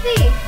así.